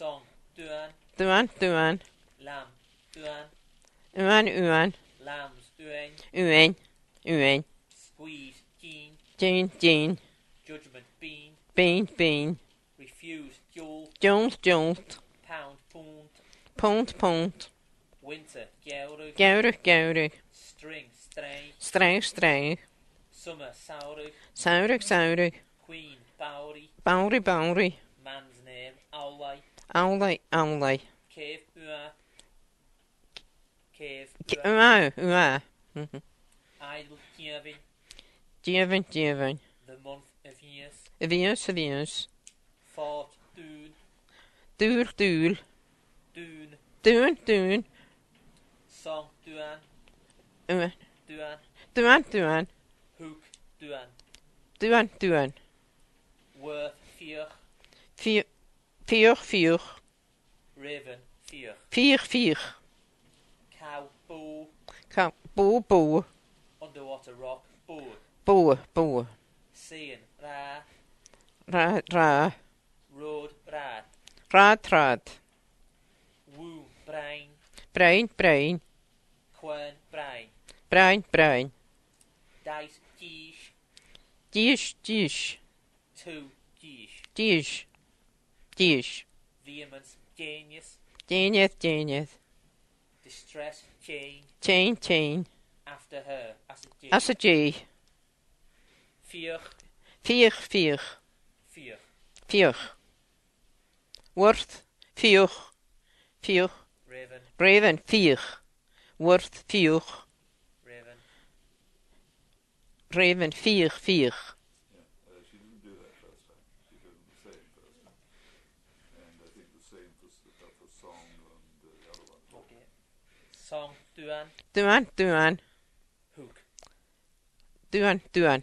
Song, duan, duan, duan, lam, duan, uan, uan, lambs, ueng, uen, uen, squeeze, Jean. jean, jean, judgment, bean, bean, bean, refuse, jolt, jolt, jolt, pound, pound, pont, pont, winter, geurig, gaurig, gaurig, string, stray, streig, streig, summer, saurig, saurig, saurig, queen, bowery, bowery, bowery, man's name, owlai, owlai, cave, ua, cave, K- ua, ua, ua, idle, kiavin, Dieven, dieven, the month of years, avios, avios, fort, dune, duur, duur, dune, duun, duun, song, duan, uan, duan, duan, duan, hook, duan, duan, duan, worth, fear, vier, Fear, fear. Raven, fear. Fear, fear. Cow, boo. Cow, boo, boo. Underwater rock, boo. Boo, boo. Seeing, ra. Ra, ra. Road, rad. Rad, rad. Woo, brain. Brain, brain. Quern, brain. Brain, brain. Dice, quiche. Quiche, quiche. Two, quiche. Quiche. Dish. Vehemence, genius. Genius, genius. Distress, chain. Chain, chain. After her, as a G. As a G. Fiech. Fiech, fiech. Fiech. Fiech. Worth, fiech. Fiech. Raven. Raven, fiech. Worth, fiech. Raven. Raven, fiech, fiech. Same for, s- uh, for song and uh, the other one. okay, song, duan, duan, duan, hook, duan, duan,